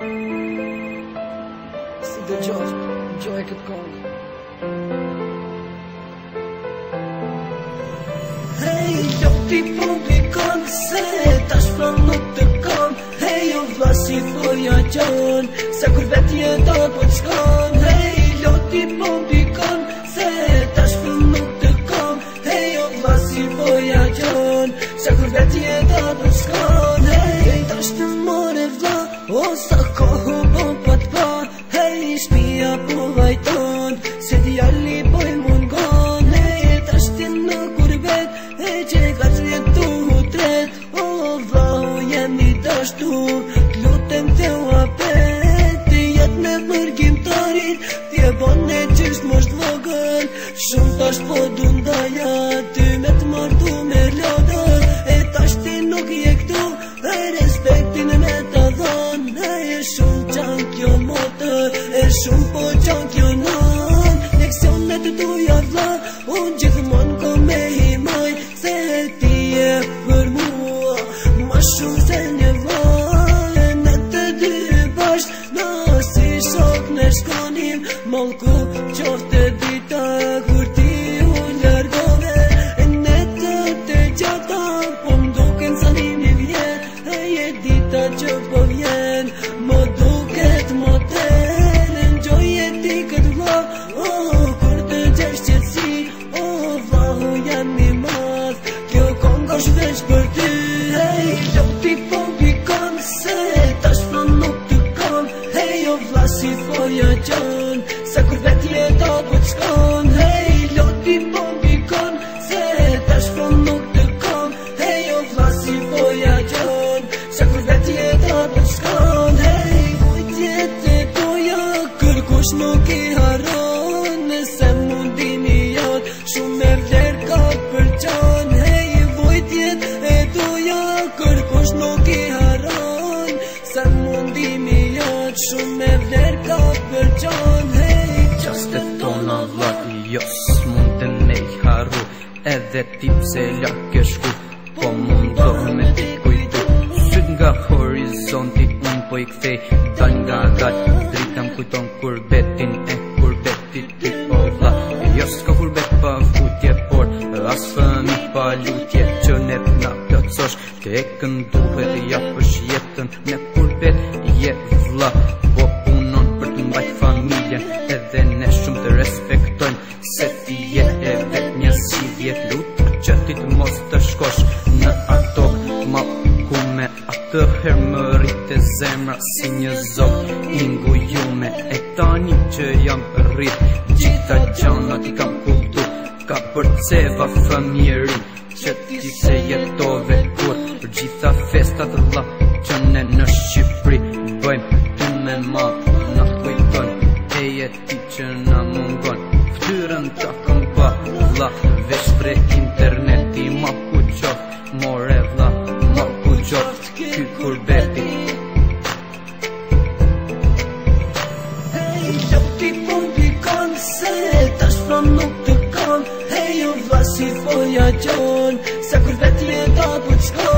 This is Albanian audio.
Si dhe gjohë, gjohë e këtë kongë Hej, gjohë ti publikon, se tash falë pra nuk të kam Hej, po jo vlasi për ja qanë, se kur vetje do po të shkanë Deus Oh. Dhe ti pse lak e shku Po mund me ti kujtu Syt nga horizonti Un po i kthej Dal nga dal Drita kujton kur betin e Kur betit ti o po Jo s'ka kur bet pa futje Por as fëmi pa lutje Që ne të nga te e këndu e të ja jetën Me kur bet je vla Po punon për të mbajt familjen Edhe nesh shkosh në atok Ma ku me atë her më rritë e zemra si një zok ingu ju me e tani që jam rritë Gjitha gjana ti kam kuptu Ka për ceva fëmjeri Që ti se jetove kur Për gjitha festat të la Që ne në Shqipëri, Bëjmë të me ma Në të kujton E jeti që në mungon Këtyrën të kompa Vla vesh pre internet يا جون سكرتت لي طاب وتسكر